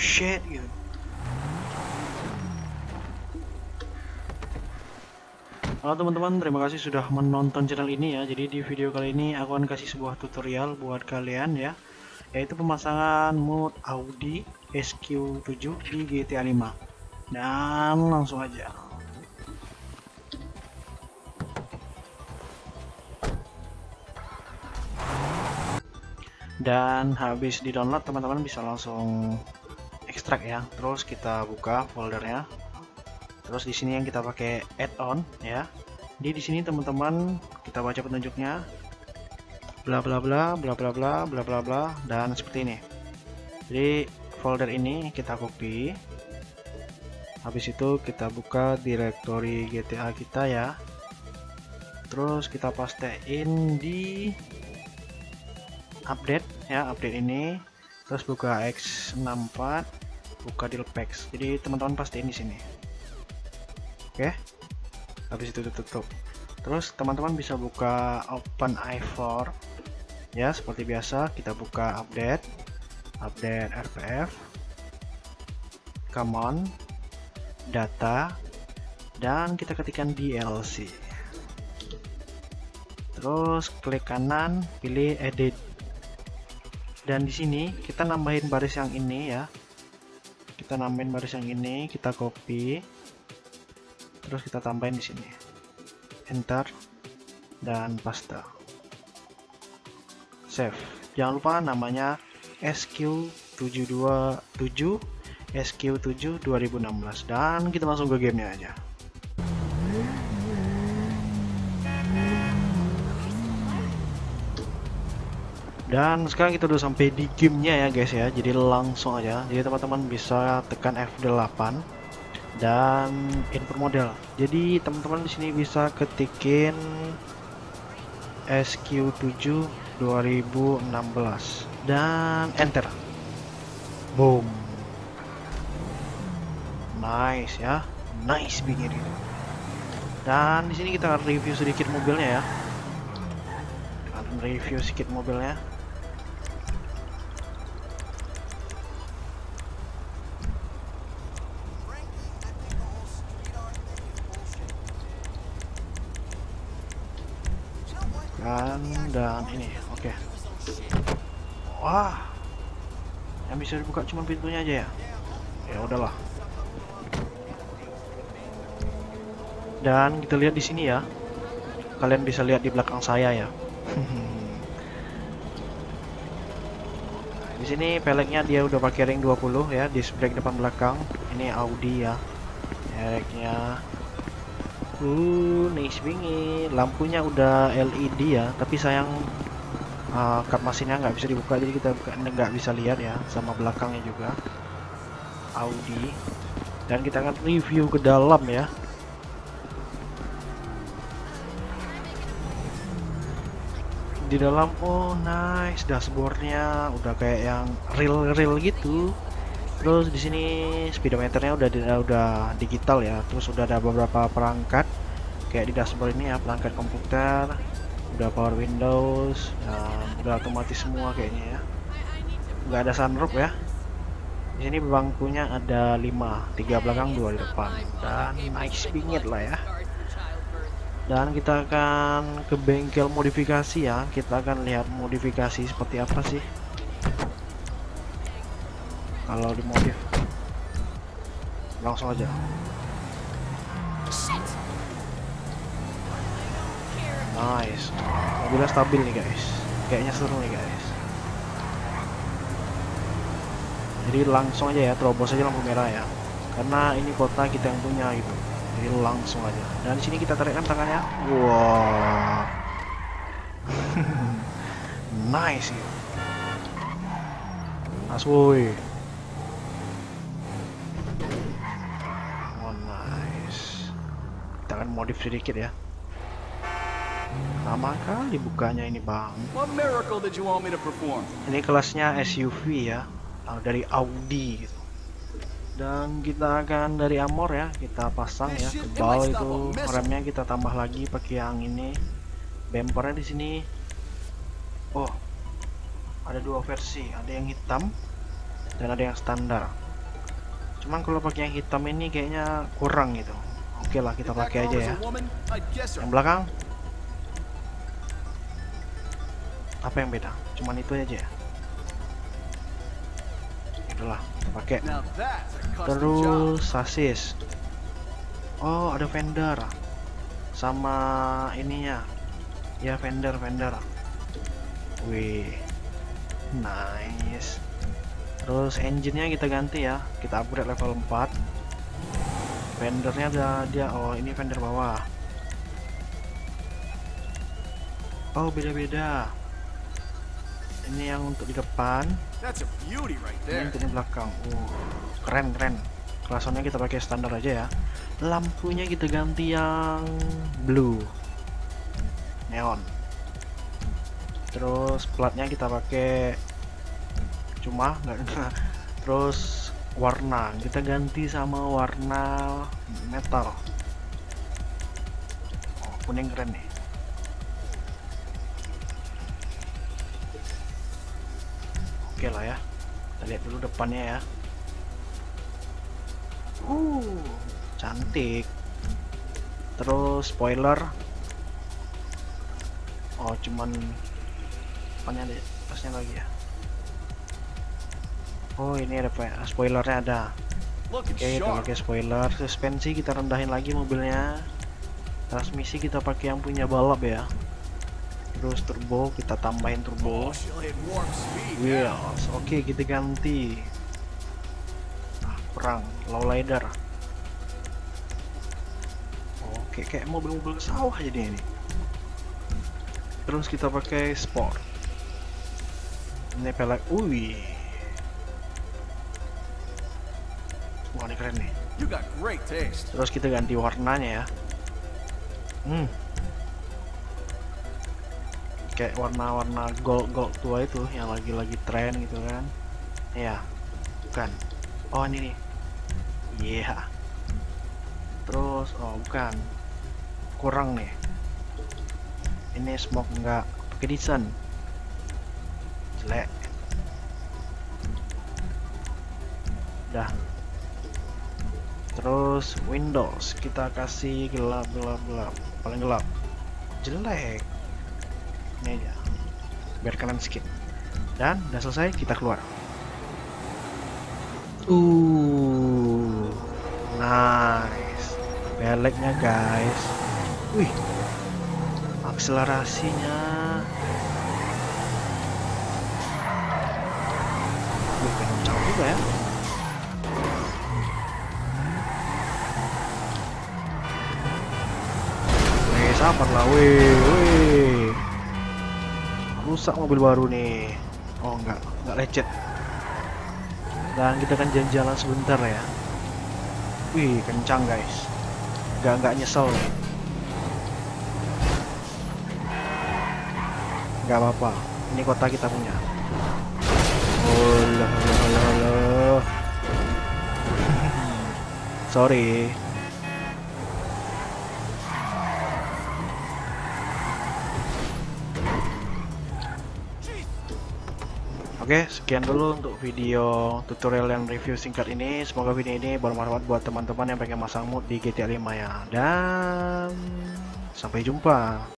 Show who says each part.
Speaker 1: shit gitu Halo teman-teman, terima kasih sudah menonton channel ini ya. Jadi di video kali ini aku akan kasih sebuah tutorial buat kalian ya, yaitu pemasangan mood Audi SQ7 di GTA 5. Dan langsung aja. Dan habis di download teman-teman bisa langsung ekstrak ya. Terus kita buka foldernya. Terus di sini yang kita pakai add-on ya. Jadi di sini teman-teman kita baca petunjuknya. Bla bla bla bla bla bla bla bla bla dan seperti ini. Jadi folder ini kita copy. Habis itu kita buka directory GTA kita ya. Terus kita pastein di update ya update ini. Terus buka x64 buka packs. Jadi teman-teman pastiin di sini. Oke? Habis itu tutup. Terus teman-teman bisa buka open i4 ya seperti biasa kita buka update. Update rpf common data. Dan kita ketikkan DLC terus klik kanan pilih edit. Dan di sini kita nambahin baris yang ini ya kita nambahin baris yang ini kita copy. Terus kita tambahin di sini. Enter dan paste. Save. Jangan lupa namanya SQ727 SQ7 2016 dan kita langsung ke gamenya aja dan sekarang kita udah sampai di gamenya ya guys ya jadi langsung aja jadi teman-teman bisa tekan F8 dan input model. Jadi teman-teman di sini bisa ketikin SQ7 2016 dan enter. Boom. Nice ya. Nice itu. Dan di sini kita review sedikit mobilnya ya. Akan review sedikit mobilnya. Kan dan ini oke. Okay. wah. Yang bisa dibuka cuma pintunya aja ya? Ya udahlah. Dan kita lihat di sini ya. Kalian bisa lihat di belakang saya ya. Di sini peleknya dia udah pakai ring 20 ya disc brake depan belakang. Ini Audi ya. Mereknya Uh, nice bingit. Lampunya udah LED ya, tapi sayang uh, kap mesinnya nggak bisa dibuka, jadi kita nggak bisa lihat ya, sama belakangnya juga. Audi. Dan kita akan review ke dalam ya. Di dalam, oh nice, dashboardnya udah kayak yang real-real gitu terus di sini speedometernya udah udah digital ya. Terus udah ada beberapa perangkat kayak di dashboard ini ya perangkat komputer udah power windows dan udah otomatis semua kayaknya ya. Nggak ada sunroof ya. Di sini bangkunya ada 5 tiga belakang dua di depan. Dan nice bingit lah ya. Dan kita akan ke bengkel modifikasi ya. Kita akan lihat modifikasi seperti apa sih kalau dimodif langsung aja. Nice. Mobilnya stabil nih guys. Kayaknya seru nih guys. Jadi langsung aja ya terobos aja lampu merah ya. Karena ini kota kita yang punya gitu. Jadi langsung aja. Dan di sini kita tarikkan tangannya. Wow nice ya aswoy kita akan modif sedikit ya. Lama kali bukanya ini bang. Ini kelasnya SUV ya dari Audi gitu. Dan kita akan dari Amor ya kita pasang ya kebal itu. remnya kita tambah lagi pakai yang ini. Bumpernya di sini. Oh ada dua versi ada yang hitam dan ada yang standar. Cuman kalau pakai yang hitam ini kayaknya kurang gitu oke lah kita pakai aja ya. yang belakang. Apa yang beda? Cuman itu aja ya. Itulah kita pakai. Terus sasis. Oh ada fender. Sama ininya. Ya fender fender. Wih nice. Terus engine-nya kita ganti ya. Kita upgrade level 4 fendernya ada dia oh ini fender bawah. Oh beda-beda. Ini yang untuk di depan. Ini untuk di belakang. Uh keren keren. Klasonnya kita pakai standar aja ya. Lampunya kita ganti yang blue. Neon. Terus platnya kita pakai cuma nggak terus warna. Kita ganti sama warna metal. Oh, kuning keren nih. Oke lah ya. Kita lihat dulu depannya ya. Uh cantik. Terus spoiler. Oh cuman depannya ada pasnya lagi ya oh ini ada spoilernya ada. Oke kita pakai spoiler suspensi kita rendahin lagi mobilnya. Transmisi kita pakai yang punya balap ya. Terus turbo kita tambahin turbo. Wheels oke okay, kita ganti. Ah, kurang low leader oke kayak mobil-mobil sawah jadi ini. Terus kita pakai sport. Ini pelek wih ini keren nih. Terus kita ganti warnanya ya. Hmm. Kayak warna-warna gold gold tua itu yang lagi-lagi tren gitu kan. Ya bukan. Oh ini nih. Iya. Yeah. terus oh bukan. Kurang nih. Ini smoke enggak pakai desain jelek. Dah terus Windows kita kasih gelap gelap gelap. Paling gelap. Jelek. Ini aja. Biar kalian skip dan udah selesai kita keluar. Uh. Nice. Beleknya guys. Wih. Akselerasinya. Wih kencang juga ya wih sabar lah wih wih rusak mobil baru nih. Oh enggak enggak lecet. Dan kita kan jalan-jalan sebentar ya. Wih kencang guys. Enggak enggak nyesel. Enggak apa-apa. Ini kota kita punya. Oh lah lah lah. Sorry Oke, sekian dulu untuk video tutorial dan review singkat ini. Semoga video ini bermanfaat buat teman-teman yang pengen masang mod di GTA 5 ya. Dan sampai jumpa.